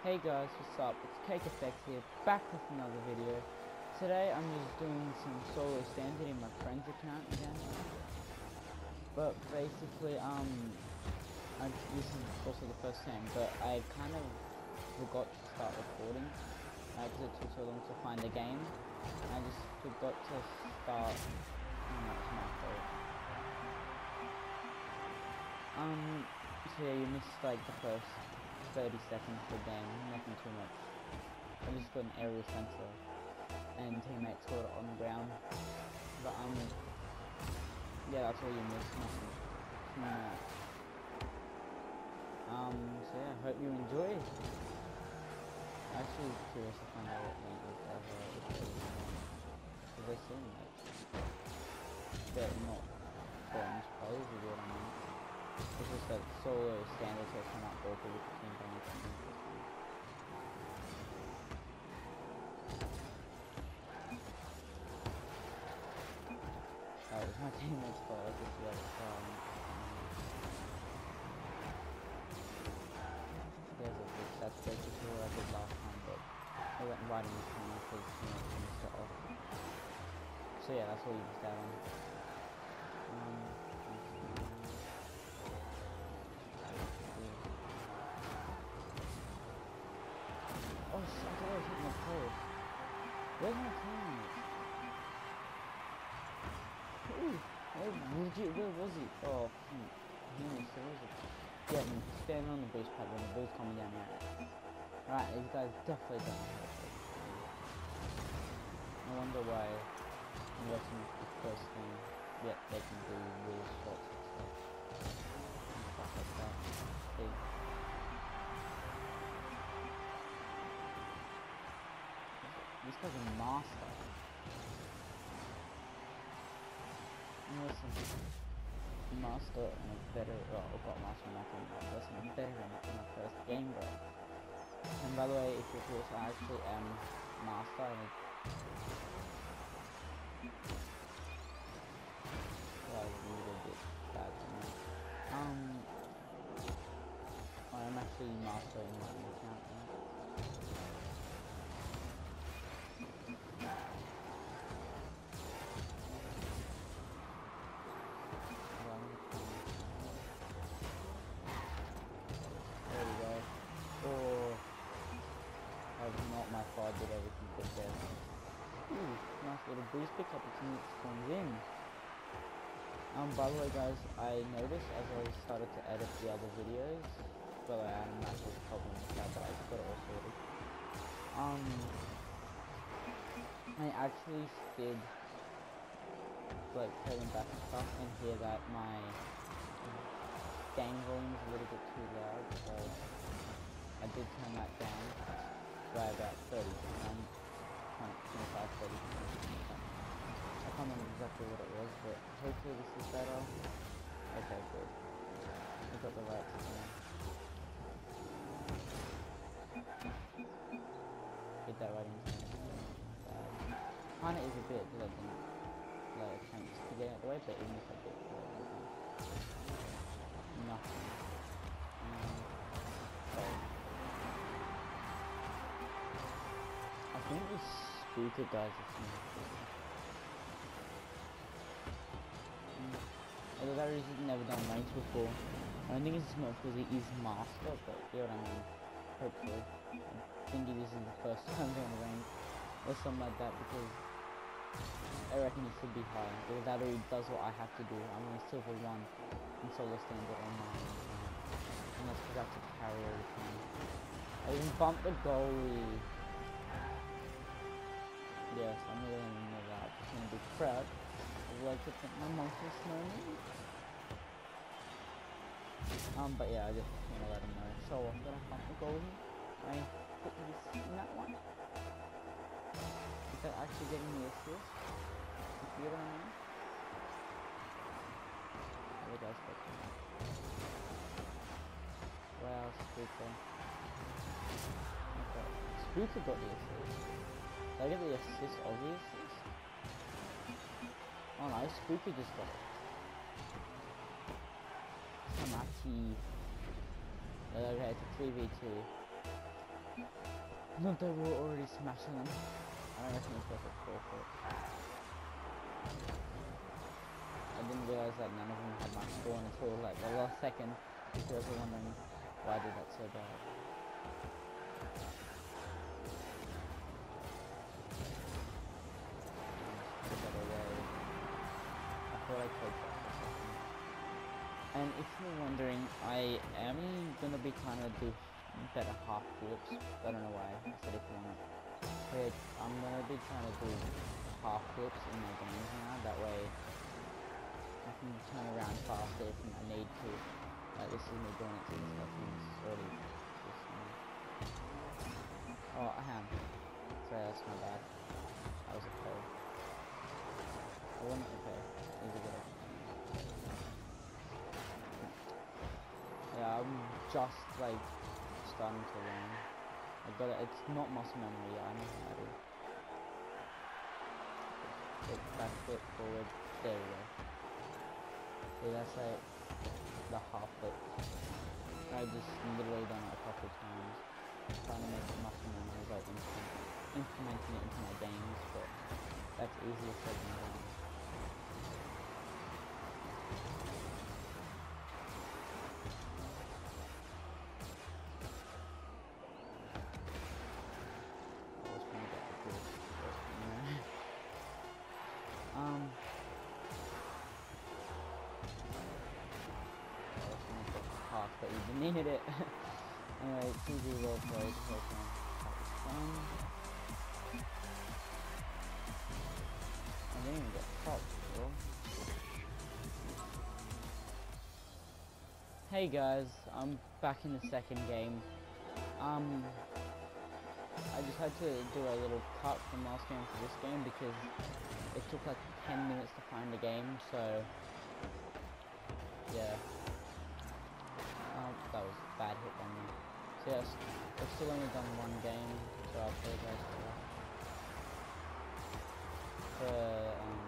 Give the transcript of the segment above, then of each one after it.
Hey guys, what's up? It's Cake Effects here, back with another video. Today I'm just doing some solo standard in my friend's account again. But basically, um, I, this is also the first time, but I kind of forgot to start recording because it took so long to find the game. I just forgot to start. Oh, that's my fault. Um, so yeah, you missed like the first 30 seconds the game, nothing too much. I just got an aerial sensor and teammates got it on the ground. But um, yeah, that's all you missed, nothing. Nah. Um, so yeah, hope you enjoy. Actually curious to find out what ever because they seem like they're not players, you what I mean? It's just that solo standards have come out both of the team bands and. Oh, it's my teammate's fault, I just it um, There's a big that's basically what I did last time, but I went right in the corner because you know, missed it off. So yeah, that's all you missed out on. Where, legit, where was he? Oh, hmm. He where was it? Yeah, man, standing on the base pad when the ball's coming down right. Right, these guys definitely it. I wonder why unless it's the first thing, yet they can do real shots and stuff. Stuff like that. See? This guy's master. Master and a better. Well, I got master my game, but listen, I'm better in, in my first game, bro. And by the way, if you're curious, I actually am master. And. Um, I'm actually master was not did everything but there. Ooh, nice little boost pick up as it comes in. Um, by the way guys, I noticed as I started to edit the other videos, well I had a massive problem with that, but I got it all sorted. Um, I actually did like playing back and stuff and hear that my game volume is a little bit too loud, so I did turn that down by about 30, um, 25, 30 I can't remember exactly what it was, but hopefully this is better. Okay, good. We got the right signal. Get that right into Kinda is a bit like, like attempts to get out of the way, but even if I did, nothing. I think this speaker guy's thing. Mm. Although that is never done ranks before. I don't think it's not because he is master, but you know what I mean. Hopefully. I think this is the first time doing rank or something like that because I reckon it should be high. Because that already does what I have to do. I'm on silver one in solo standard on my and that's because I have to carry everything. I even bumped the goalie. Yes, I'm gonna know that. It's gonna be crap. I'd like to think my monster snowman. Um, but yeah, I just wanna let him know. So I'm gonna bump the goalie. I put this in that one. Is that actually getting me assist? You see what I mean? It does, but Wow, Spooker. Okay. Spooker got the assist. Did I get the assist of the assist? Oh no, Spooker just got it. Hamachi. Uh, okay, it's a 3v2. Not that we're already smashing them. I don't reckon it's worth a four foot. I didn't realise that none of them had my spawn until like the last second. If you ever wondering why I did that so bad. If you're wondering, I am gonna be trying to do better half flips. I don't know why. I said if you want it. But I'm gonna be trying to do half flips in my games now. That way I can turn around faster if I need to. Like this is me doing it and it's already just. Oh, I am. Sorry, that's my bad. That was a. I wasn't okay. Easy go. Yeah, I'm just like starting to learn. It. It's not muscle memory. I know how to. Flip, back, flip, forward. There we go. See, that's like the half flip. I just literally done it a couple of times. Trying to make it muscle memory, like implement, implementing it into my games, but that's easier said than done. You needed it. anyway, TV role play. Pokemon. That was fun. I didn't even get bro. Hey guys, I'm back in the second game. Um, I just had to do a little cut from last game to this game because it took like 10 minutes to find the game, so yeah. Bad hit by me. So yes, I've still only done one game, so I apologize for that. For, um,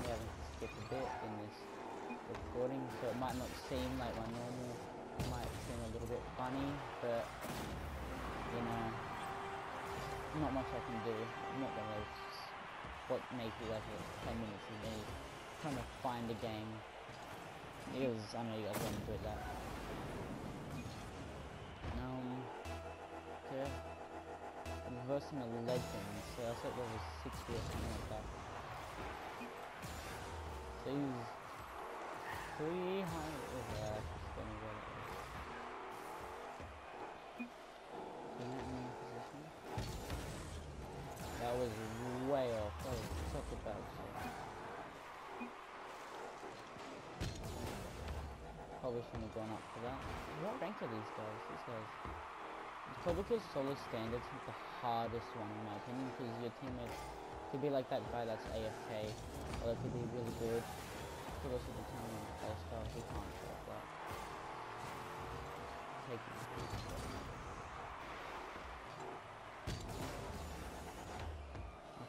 we haven't skipped a bit in this recording, so it might not seem like my normal, it might seem a little bit funny, but, you know, not much I can do. I'm not gonna what make you like 10 minutes is me trying to find a game. Because I know you guys to do it that. Okay. I'm versing a legend, so that's like level 60 or something like that. So he's 300 is that? Just gonna get it. Isn't that in position? That was way off. That was such a bad shot. Probably shouldn't have gone up for that. What rank are these guys? These guys. Because solo standards the hardest one in my opinion, because your teammates could be like that guy that's AFK, or they could be really good. Could also determine play style. He can't stop that. Take.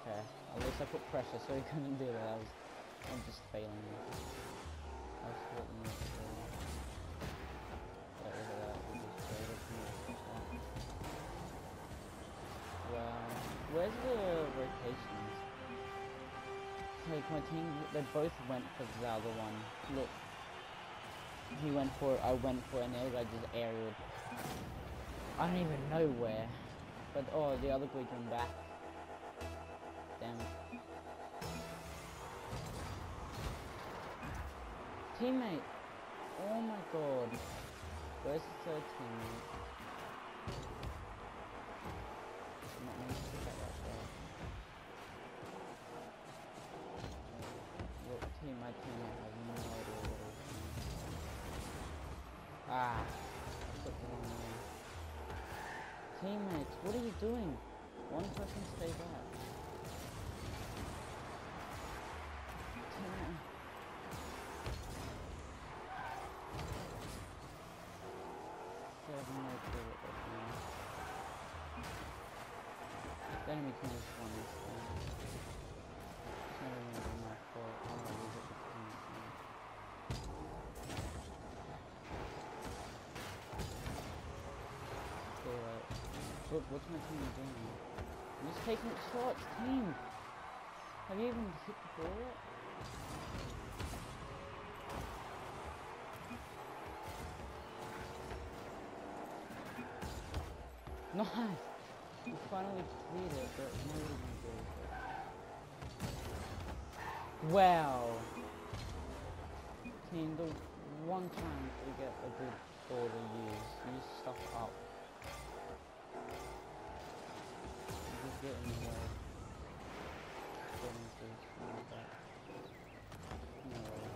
Okay, at least I put pressure so he couldn't do that. I was, I'm just failing. Failing. Where's the rotations? Like my team, they both went for the other one. Look. He went for it, I went for it, and the guy just aerialed. I don't even know where. But, oh, the other guy came back. Damn. Teammate! Oh my god. Where's the third teammate? The enemy time. It's gonna be my fault. I'm gonna lose it. Stay right. Look, what's my team doing? I'm just taking shots, team. Have you even hit the ball yet? Nice! Finally it, but. Wow! Team, the one time we get a good ball to use, you stuff up. Just get in the way. No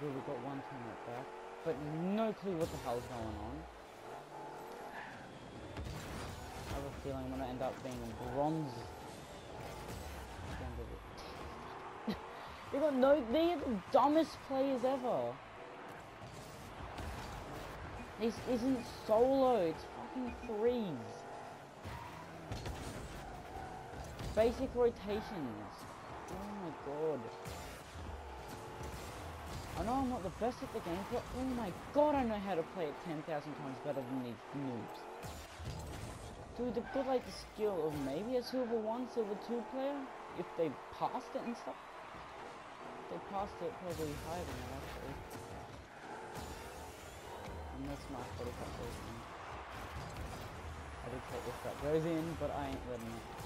good, we got one teammate there. But no clue what the hell's going on. I have a feeling I'm gonna end up being bronze. they got no they are the dumbest players ever. This isn't solo, it's fucking threes. Basic rotations. Oh my god. I know I'm not the best at the game, but oh my god, I know how to play it 10,000 times better than these noobs. Dude, they've got like the skill of maybe a silver 1, silver 2 player, if they passed it and stuff. They passed it probably higher than that actually. Unless my 45 goes in. I did take if that goes in, but I ain't letting it.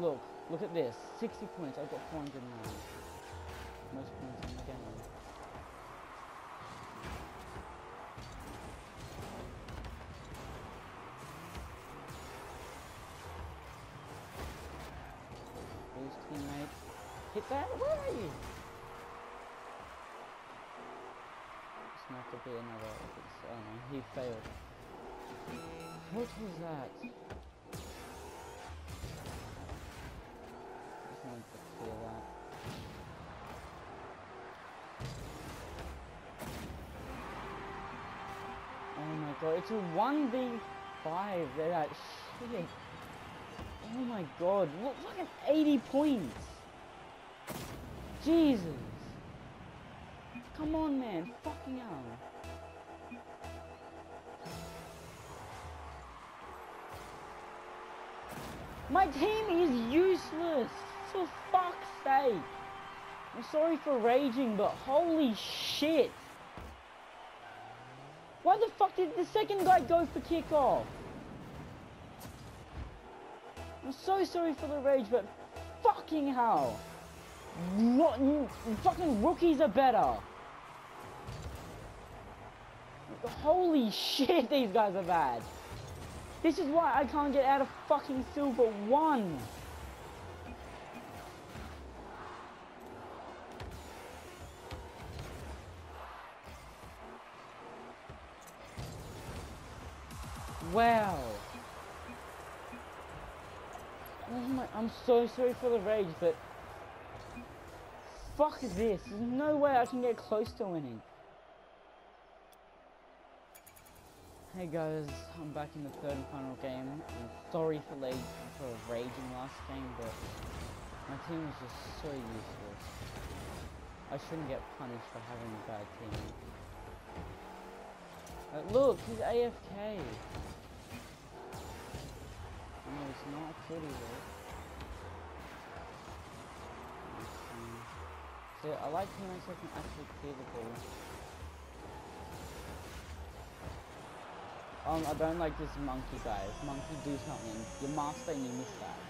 Look, look at this. 60 points, I've got 409. Most points in the game. These teammates. Hit that? Where are you? It's not to be another. Oh no, he failed. What was that? It's a 1v5, they're that shit. Oh my god, look, look at 80 points. Jesus. Come on, man, fucking hell. My team is useless, for fuck's sake. I'm sorry for raging, but holy shit. Why the fuck did the second guy go for kickoff? I'm so sorry for the rage, but fucking hell. What? Fucking rookies are better. Holy shit, these guys are bad. This is why I can't get out of fucking silver one. Wow. Oh my, I'm so sorry for the rage, but fuck is this. There's no way I can get close to winning. Hey guys, I'm back in the third and final game. I'm sorry for late for raging last game, but my team is just so useless. I shouldn't get punished for having a bad team. Look, he's AFK. No, it's not pretty though. So I like teammates that can actually clear. Um, I don't like this monkey guy. Monkey, do something. Your master and you missed that.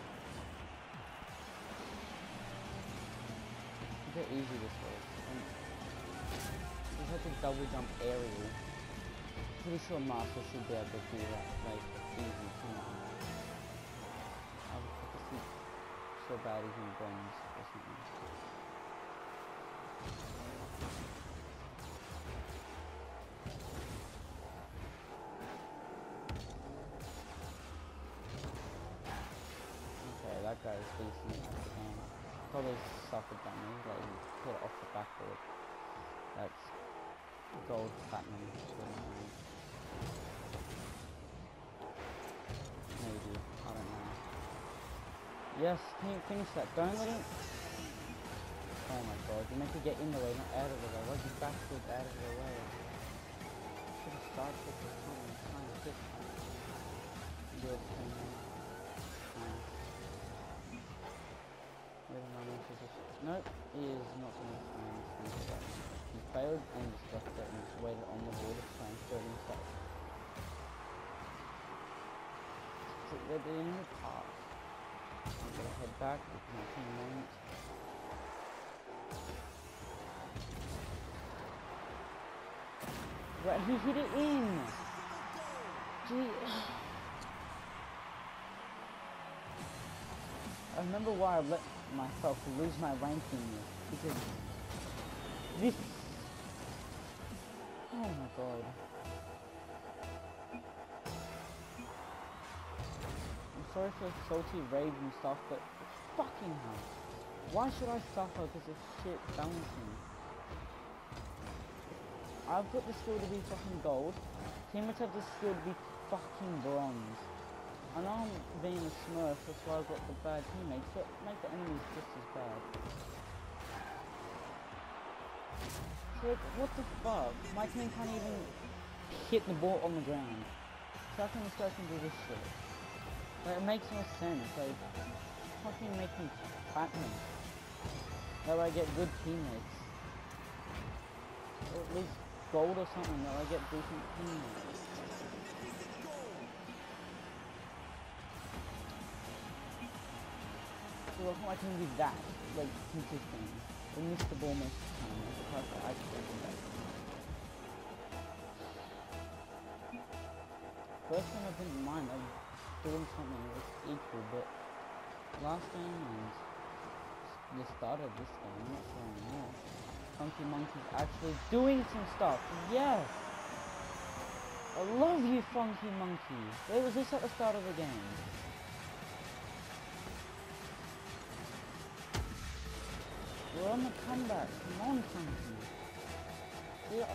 Look how easy this. Um, just had to double jump aerial. Pretty sure master should be able to do that, like, easy, so bad he's in bronze or something. Okay, that guy is decent at the game. Probably suffered damage, like he put it off the backboard. That's gold platinum. Yes, can you finish that? Don't let him... Oh my god, you meant to get in the way, not out of the way. Why'd you backwards out of the way? Should have started with the time time this time. Do it the same way. Just... Nope, he is not going to and finish that. He failed and just left it and just waited on the wall to try and kill himself. So they're in the park. Head back with my. Right, he hit it in! Gee. I remember why I let myself lose my ranking because this Oh my god. Sorry for salty rage and stuff, but fucking hell. Why should I suffer because of shit balancing? I've got the skill to be fucking gold. Teammates have the skill to be fucking bronze. I know I'm being a smurf, that's why I've got the bad teammates, but make the enemies just as bad. What the fuck? My team can't even hit the ball on the ground. So how can this guy can do this shit? Like, it makes no sense. Like, fucking make me platinum. That I get good teammates. Or at least gold or something, that I get decent teammates. So I can be that, like, consistent. We missed the ball most of the time, that's the part that I. First time I didn't mind, I doing something that was equal, but last game and the start of this game, I'm not sure anymore. Funky Monkey's actually doing some stuff, yes! I love you, Funky Monkey! Where was this at the start of the game? We're on the comeback. Come on, Funky. See, if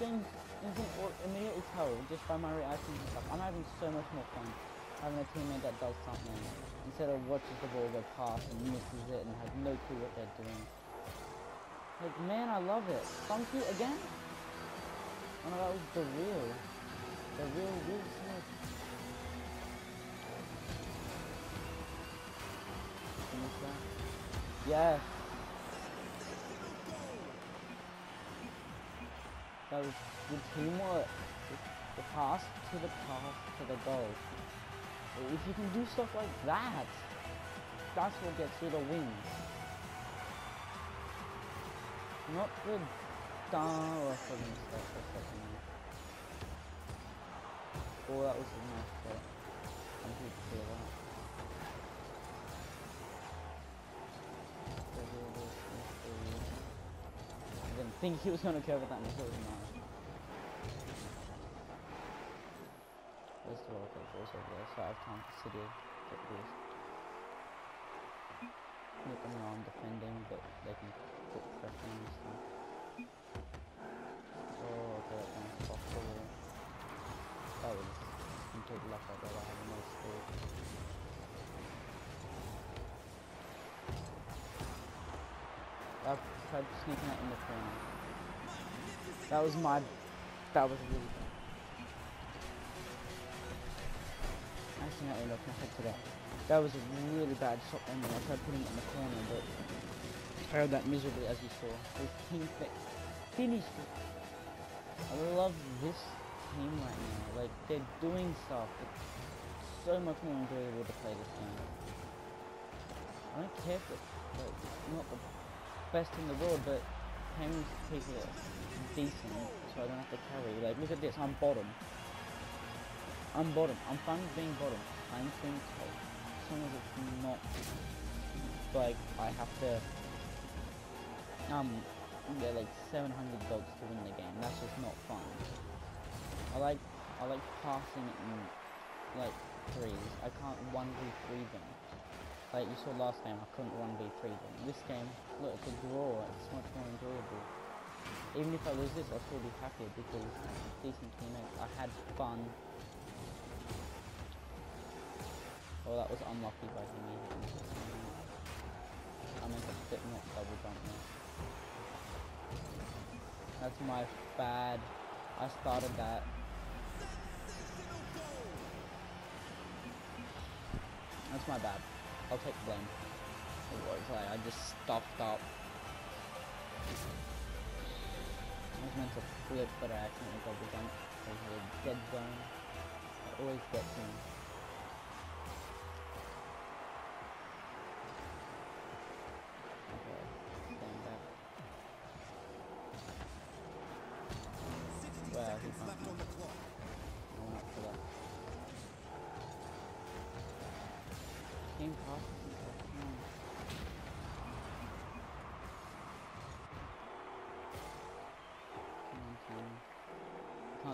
the game isn't immediately tell just by my reactions and stuff, I'm having so much more fun having a teammate that does something instead of watches the ball go past and misses it and has no clue what they're doing. Like, man, I love it. Funky again? Oh no, that was the real. The real Will Smith. Yes. That was good teamwork. The pass to the pass to the goal. If you can do stuff like that, that's what gets you the wins. Not the or something stuff or something. Oh, that was a nice shot. To that. I didn't think he was going to cover that was nice. Let's do all the goals over there, so I have time to sit here, get this. Make them around defending, but they can put pressure on and stuff. Oh, okay, that one's possible. That was complete luck I got, I have no skill. I've tried sneaking that in the corner. That was my... That was really bad. Accidentally left my head that. Was a really bad shot on me. I tried putting it in the corner, but failed that miserably as you saw. His team finished it. I love this team right now. Like, they're doing stuff. It's so much more enjoyable to play this game. I don't care if it's like, not the best in the world, but Ham's keep it decent, so I don't have to carry. Like, look at this, I'm bottom. I'm bottom. I'm fine with being bottom. I'm being top. As long as it's not like I have to um get like 700 dogs to win the game. That's just not fun. I like I like passing in like threes. I can't 1v3 them. Like you saw last game, I couldn't 1v3 them. This game, look, it's a draw. It's much more enjoyable. Even if I lose this, I'll still be happy because decent teammates. I had fun. Oh, that was unlucky by me. I meant to flip, not double jump there. That's my bad. I started that. That's my bad. I'll take blame. It was like I just stuffed up. I was meant to flip, but I accidentally double jump because of the dead zone. I always get me.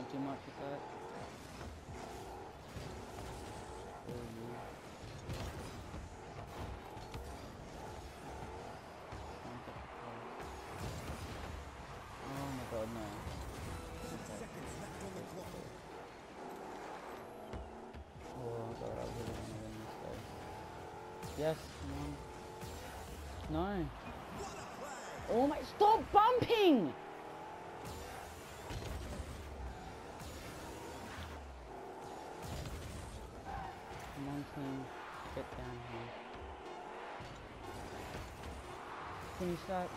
Can't do much with that. Oh, my god, no. Oh god, this though. Yes, come on. No. Oh my, stop bumping! Get down here. Finish that.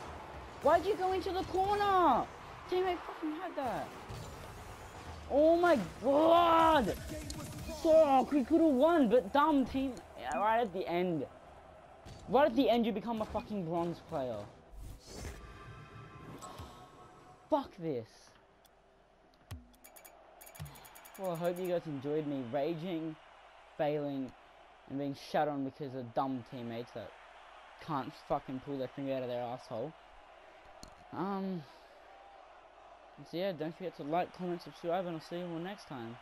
Why'd you go into the corner? Team, I fucking had that. Oh my god! Fuck, we could have won, but dumb team. Yeah, right at the end. Right at the end, you become a fucking bronze player. Fuck this. Well, I hope you guys enjoyed me raging, failing, and being shut on because of dumb teammates that can't fucking pull their finger out of their asshole. Um. So yeah, don't forget to like, comment, subscribe, and I'll see you all next time.